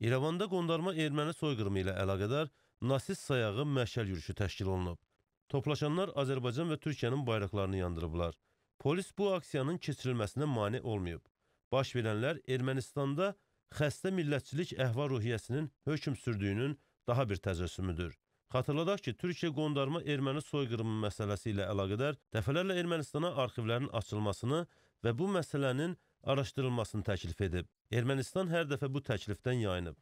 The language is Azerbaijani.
İrəvanda qondarma erməni soyqırımı ilə əlaqədar nasist sayağı məşəl yürüşü təşkil olunub. Toplaşanlar Azərbaycan və Türkiyənin bayraqlarını yandırıblar. Polis bu aksiyanın keçirilməsinə mane olmayıb. Baş verənlər Ermənistanda xəstə millətçilik əhval-ruhiyyəsinin hökm sürdüyünün daha bir təcəssümüdür. Xatırladaq ki, Türkiyə qondarma erməni soyqırımı məsələsi ilə əlaqədar dəfələrlə Ermənistana arxivlərin açılmasını və bu məsələnin araşdırılmasını təklif edib. Ermənistan hər dəfə bu təklifdən yayınıb.